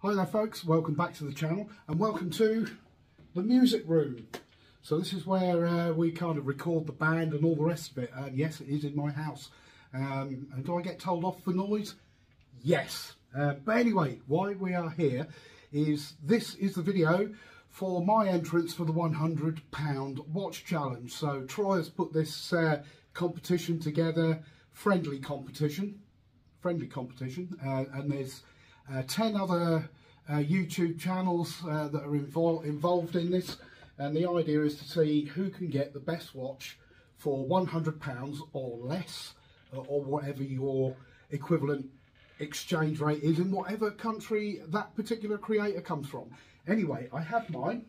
Hi there folks, welcome back to the channel and welcome to the music room. So this is where uh, we kind of record the band and all the rest of it and yes it is in my house. Um, and do I get told off for noise? Yes. Uh, but anyway, why we are here is this is the video for my entrance for the 100 pound watch challenge. So Troy has put this uh, competition together, friendly competition, friendly competition uh, and there's 10 other uh, YouTube channels uh, that are invol involved in this and the idea is to see who can get the best watch for £100 or less uh, or whatever your equivalent exchange rate is in whatever country that particular creator comes from. Anyway, I have mine.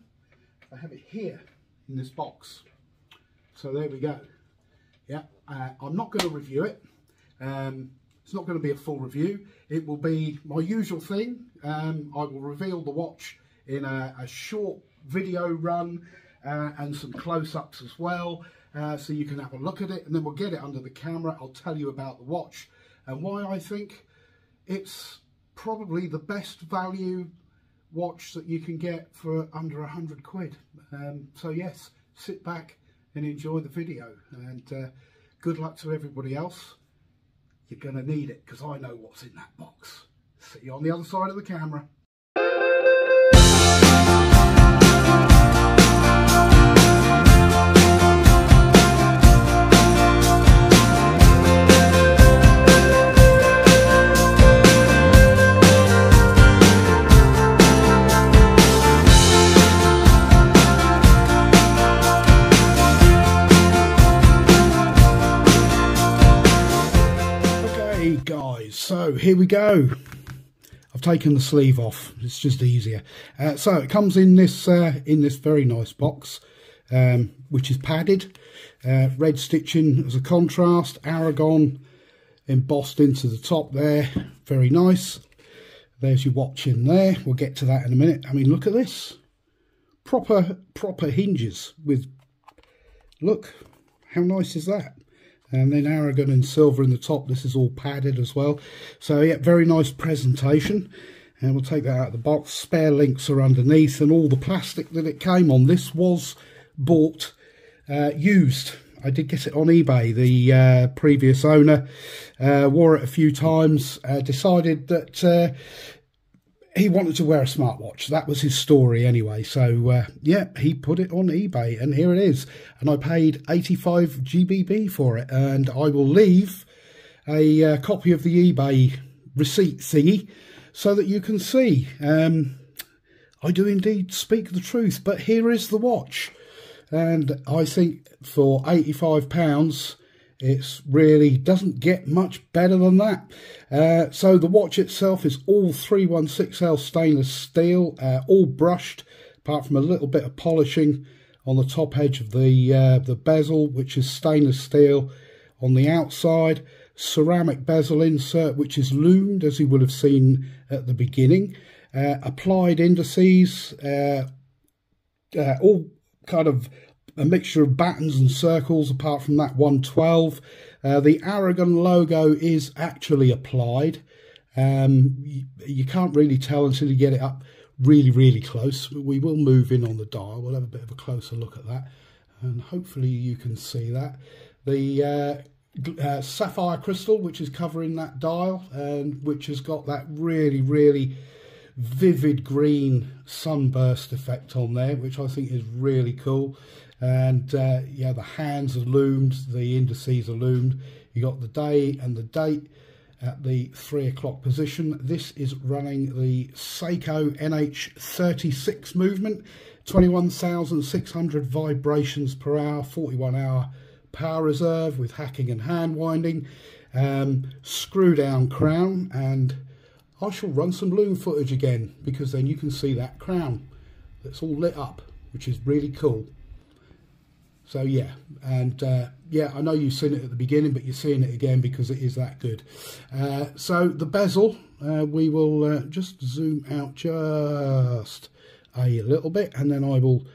I have it here in this box. So there we go. Yeah, uh, I'm not going to review it. Um, it's not going to be a full review. It will be my usual thing. Um, I will reveal the watch in a, a short video run uh, and some close-ups as well. Uh, so you can have a look at it and then we'll get it under the camera. I'll tell you about the watch and why I think it's probably the best value watch that you can get for under a hundred quid. Um, so yes, sit back and enjoy the video and uh, good luck to everybody else you're going to need it because I know what's in that box. See you on the other side of the camera. Here we go. I've taken the sleeve off. It's just easier. Uh, so it comes in this uh, in this very nice box um, which is padded uh, red stitching as a contrast Aragon embossed into the top there. Very nice. There's your watch in there. We'll get to that in a minute. I mean look at this. Proper proper hinges with look how nice is that and then Aragon in silver in the top. This is all padded as well. So yeah, very nice presentation. And we'll take that out of the box. Spare links are underneath and all the plastic that it came on. This was bought uh, used. I did get it on eBay. The uh, previous owner uh, wore it a few times, uh, decided that uh, he wanted to wear a smartwatch. That was his story anyway. So, uh, yeah, he put it on eBay and here it is. And I paid 85 GBP for it. And I will leave a uh, copy of the eBay receipt thingy so that you can see. Um, I do indeed speak the truth, but here is the watch. And I think for £85, it's really doesn't get much better than that. Uh, so the watch itself is all 316L stainless steel, uh, all brushed, apart from a little bit of polishing on the top edge of the uh, the bezel, which is stainless steel on the outside. Ceramic bezel insert, which is loomed, as you will have seen at the beginning. Uh, applied indices, uh, uh, all kind of a mixture of batons and circles apart from that 112. Uh, the Aragon logo is actually applied. Um, you, you, can't really tell until you get it up really, really close. We will move in on the dial. We'll have a bit of a closer look at that. And hopefully you can see that. The uh, uh, sapphire crystal, which is covering that dial, and which has got that really, really vivid green sunburst effect on there, which I think is really cool. And uh, yeah the hands are loomed the indices are loomed. You got the day and the date at the three o'clock position. This is running the Seiko NH36 movement 21,600 vibrations per hour 41 hour power reserve with hacking and hand winding. Um, screw down crown and I shall run some loom footage again because then you can see that crown that's all lit up which is really cool so yeah, and uh, yeah, I know you've seen it at the beginning, but you're seeing it again because it is that good. Uh, so the bezel, uh, we will uh, just zoom out just a little bit, and then I will.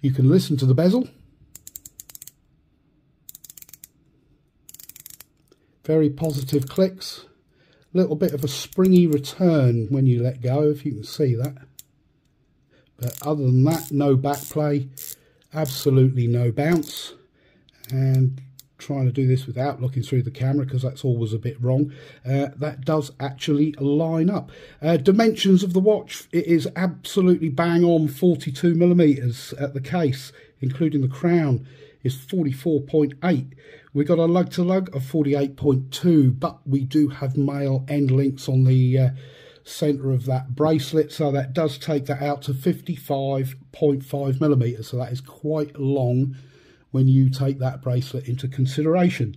You can listen to the bezel. Very positive clicks. Little bit of a springy return when you let go, if you can see that. But other than that, no back play, absolutely no bounce. And trying to do this without looking through the camera because that's always a bit wrong. Uh, that does actually line up. Uh, dimensions of the watch, it is absolutely bang on 42 millimeters at the case, including the crown is 44.8. We got a lug to lug of 48.2, but we do have male end links on the uh, center of that bracelet, so that does take that out to 55.5 millimeters. So that is quite long when you take that bracelet into consideration.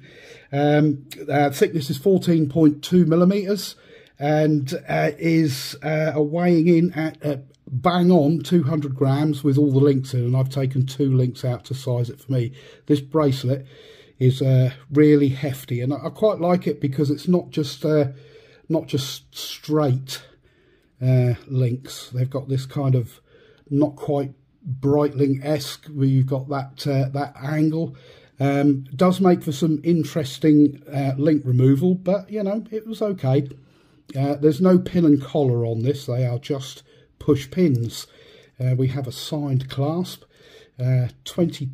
Um, uh, thickness is 14.2 millimeters and uh, is uh, weighing in at uh, bang on 200 grams with all the links in and I've taken two links out to size it for me. This bracelet is uh, really hefty and I, I, quite like it because it's not just uh, not just straight links. They've got this kind of not quite Breitling-esque where you've got that uh, that angle. Um, does make for some interesting uh, link removal, but you know it was okay. Uh, there's no pin and collar on this; they are just push pins. Uh, we have a signed clasp, uh, 20,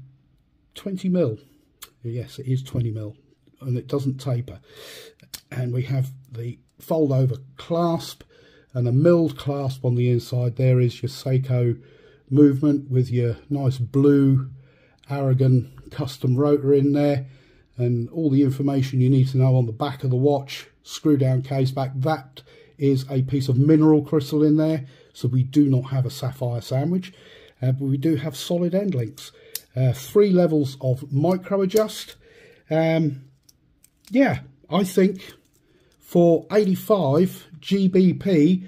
20 mil. Yes, it is 20 mil, and it doesn't taper. And we have the fold over clasp and a milled clasp on the inside. There is your Seiko movement with your nice blue Aragon custom rotor in there and all the information you need to know on the back of the watch, screw down case back. That is a piece of mineral crystal in there, so we do not have a sapphire sandwich, uh, but we do have solid end links. Uh, three levels of micro adjust. Um, yeah, I think for 85 GBP,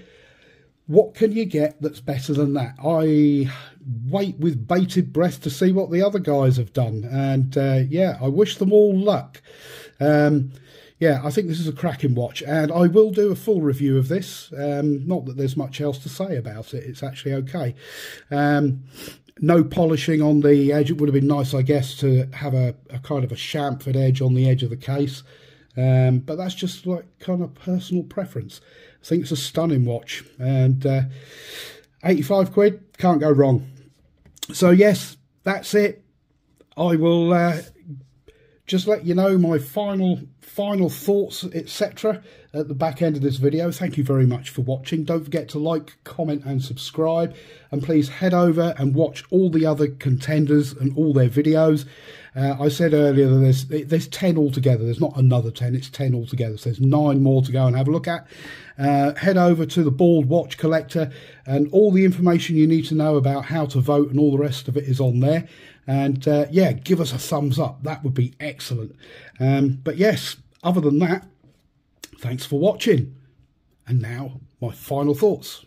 what can you get that's better than that? I wait with bated breath to see what the other guys have done. And uh, yeah, I wish them all luck. Um, yeah, I think this is a cracking watch, and I will do a full review of this. Um, not that there's much else to say about it, it's actually okay. Um, no polishing on the edge. It would have been nice, I guess, to have a, a kind of a chamfered edge on the edge of the case. Um, but that's just like kind of personal preference. I think it's a stunning watch and uh, 85 quid, can't go wrong. So yes, that's it. I will uh, just let you know my final final thoughts, etc. at the back end of this video. Thank you very much for watching. Don't forget to like, comment and subscribe. And please head over and watch all the other contenders and all their videos. Uh, I said earlier that there's, there's 10 altogether. There's not another 10, it's 10 altogether. So there's nine more to go and have a look at. Uh, head over to the Bald Watch Collector and all the information you need to know about how to vote and all the rest of it is on there. And uh, yeah, give us a thumbs up. That would be excellent. Um, but yes, other than that, thanks for watching. And now, my final thoughts.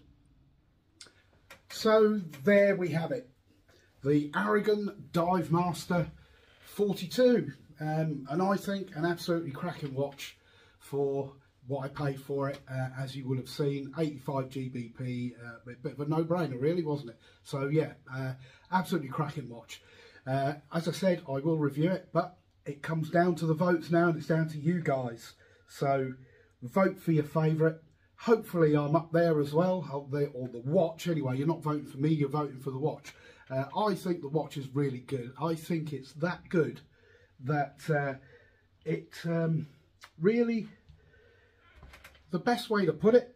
So there we have it. The Aragon Dive Master 42 um, and I think an absolutely cracking watch for what I paid for it uh, as you will have seen 85 GBP uh, bit of a no-brainer really wasn't it so yeah uh, absolutely cracking watch uh, as I said I will review it but it comes down to the votes now and it's down to you guys. So vote for your favourite. Hopefully I'm up there as well or the, or the watch. Anyway you're not voting for me you're voting for the watch. Uh, I think the watch is really good. I think it's that good that uh, it um, really, the best way to put it,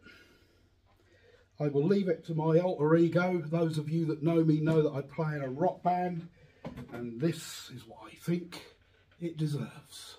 I will leave it to my alter ego. Those of you that know me know that I play in a rock band and this is what I think it deserves.